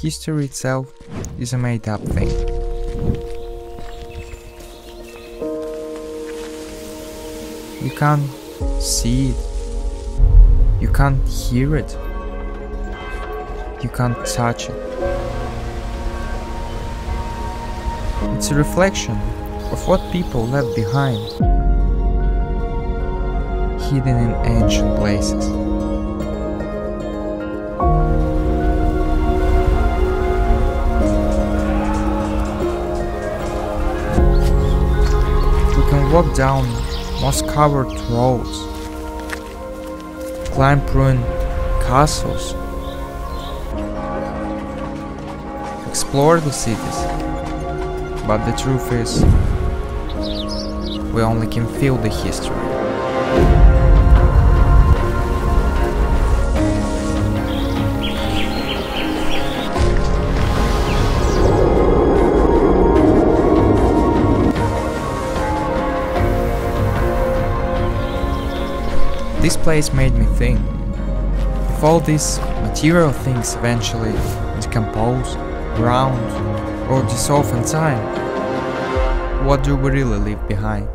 history itself is a made up thing. You can't see it, you can't hear it, you can't touch it. It's a reflection of what people left behind, hidden in ancient places. We can walk down moss covered roads, climb ruined castles, explore the cities, but the truth is, we only can feel the history. This place made me think. If all these material things eventually decompose, ground, or dissolve in time, what do we really leave behind?